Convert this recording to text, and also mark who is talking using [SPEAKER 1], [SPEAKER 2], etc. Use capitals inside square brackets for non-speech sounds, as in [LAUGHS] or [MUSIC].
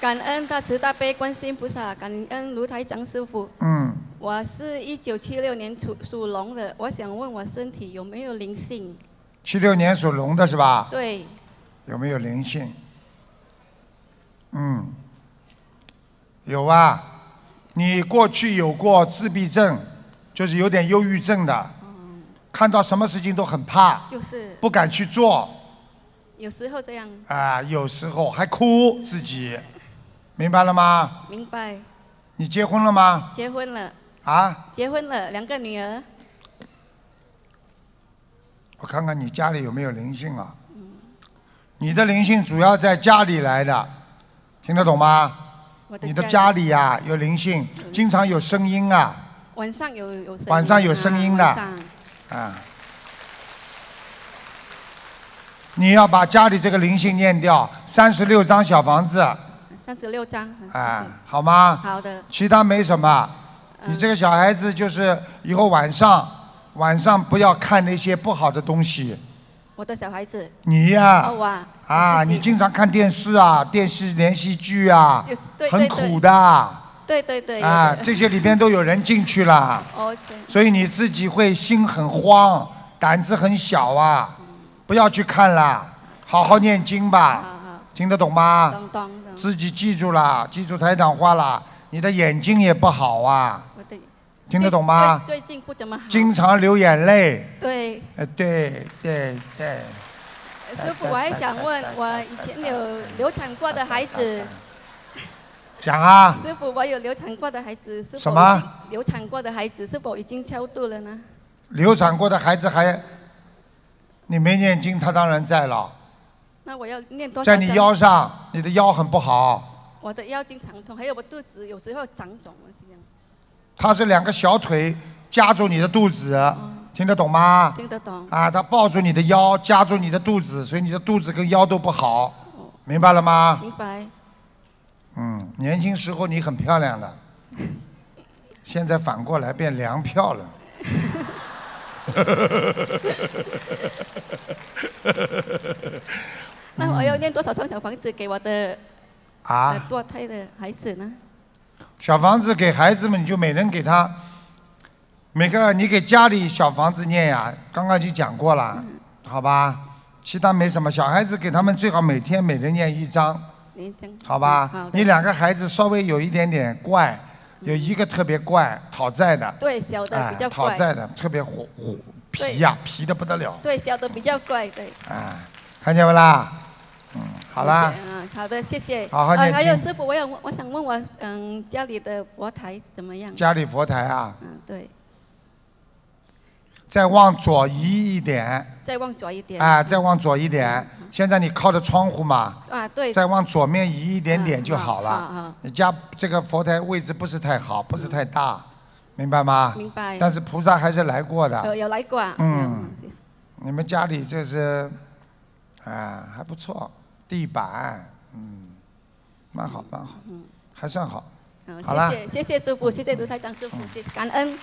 [SPEAKER 1] 感恩大慈大悲观世音菩萨，感恩卢台长师傅。
[SPEAKER 2] 嗯，
[SPEAKER 1] 我是一九七六年属属龙的，我想问我身体有没有灵性？
[SPEAKER 2] 七六年属龙的是吧？
[SPEAKER 1] 对，
[SPEAKER 2] 有没有灵性？嗯，有啊。你过去有过自闭症，就是有点忧郁症的，看到什么事情都很怕，
[SPEAKER 1] 就是
[SPEAKER 2] 不敢去做
[SPEAKER 1] 有时候这样，
[SPEAKER 2] 啊，有时候还哭自己，明白了吗？
[SPEAKER 1] 明白。
[SPEAKER 2] 你结婚了吗？
[SPEAKER 1] 结婚了，
[SPEAKER 2] 啊，
[SPEAKER 1] 结婚了，两个女儿。
[SPEAKER 2] 我看看你家里有没有灵性啊？你的灵性主要在家里来的，听得懂吗？你的家里呀、有灵性，经常有声音啊，
[SPEAKER 1] 晚上有有声音
[SPEAKER 2] 晚上有声音的
[SPEAKER 1] 啊。
[SPEAKER 2] 你要把家里这个灵性念掉，三十六张小房子，
[SPEAKER 1] 三十六张。
[SPEAKER 2] 啊，好吗？
[SPEAKER 1] 好的。
[SPEAKER 2] 其他没什么。你这个小孩子就是以后晚上晚上不要看那些不好的东西。
[SPEAKER 1] 我的小孩子。
[SPEAKER 2] 你呀、
[SPEAKER 1] 哦啊
[SPEAKER 2] 啊，你经常看电视啊，电视连续剧啊 [LAUGHS]
[SPEAKER 1] 就是对，
[SPEAKER 2] 很苦的
[SPEAKER 1] 对对对。
[SPEAKER 2] 啊这些里边都有人进去了。[LAUGHS] 所以你自己会心很慌，胆子很小啊，不要去看了，好好念经吧，听得懂吗？自己记住了，记住台长话了，你的眼睛也不好啊，
[SPEAKER 1] 我的。
[SPEAKER 2] 听得懂吗？
[SPEAKER 1] 最最近不怎么好。
[SPEAKER 2] 经常流眼泪，
[SPEAKER 1] 对。
[SPEAKER 2] 呃，对对对，
[SPEAKER 1] 师傅，我还想问，我以前有流产过的孩子，
[SPEAKER 2] 讲啊，
[SPEAKER 1] 师傅，我有流产过的孩子，是否
[SPEAKER 2] 什么
[SPEAKER 1] 流产过的孩子是否已经超度了呢？
[SPEAKER 2] 流产过的孩子还，你没念经，他当然在了，
[SPEAKER 1] 那我要念多少？
[SPEAKER 2] 在你腰。上，你的腰很不好，
[SPEAKER 1] 我的腰经常痛，还有我肚子有时候长肿了，是这样。
[SPEAKER 2] 他是两个小腿夹住你的肚子，听得懂吗？
[SPEAKER 1] 听得懂。
[SPEAKER 2] 啊，他抱住你的腰，夹住你的肚子，所以你的肚子跟腰都不好，明白了吗？
[SPEAKER 1] 明白。
[SPEAKER 2] 嗯，年轻时候你很漂亮了，[LAUGHS] 现在反过来变粮票了。
[SPEAKER 1] 那我要念多少张小房子给我的呃
[SPEAKER 2] 啊，
[SPEAKER 1] 堕胎的孩子呢？
[SPEAKER 2] 小房子给孩子们，你就每人给他，每个你给家里小房子念呀，刚刚已经讲过了，好吧？其他没什么，小孩子给他们最好每天每人念一张。好吧？
[SPEAKER 1] 好
[SPEAKER 2] 你两个孩子稍微有一点点怪，有一个特别怪，讨债的，
[SPEAKER 1] 对，小的
[SPEAKER 2] 哎
[SPEAKER 1] 比较，怪。
[SPEAKER 2] 讨债的特别火火皮呀、皮的不得了，
[SPEAKER 1] 对，小的比较怪，对。
[SPEAKER 2] 啊，看见不啦？嗯，好啦，
[SPEAKER 1] 嗯，好的，谢谢。
[SPEAKER 2] 好好
[SPEAKER 1] 还有师傅，我有我想问我，嗯，家里的佛台怎么样？
[SPEAKER 2] 家里佛台啊，
[SPEAKER 1] 嗯，对，
[SPEAKER 2] 再往左移一点，
[SPEAKER 1] 再往左一点。
[SPEAKER 2] 啊，再往左一点。现在你靠着窗户嘛，
[SPEAKER 1] 啊，对。
[SPEAKER 2] 再往左面移一点点就好了。你家这个佛台位置不是太好，不是太大，明白吗？
[SPEAKER 1] 明白
[SPEAKER 2] 但是菩萨还是来过
[SPEAKER 1] 有
[SPEAKER 2] 的。
[SPEAKER 1] 有来过啊。
[SPEAKER 2] 嗯，你们家里就是，啊，还不错，地板，嗯，蛮好蛮好，
[SPEAKER 1] 嗯。
[SPEAKER 2] 还算好。
[SPEAKER 1] 谢谢谢谢师傅，谢谢卢台长师傅，谢谢感恩。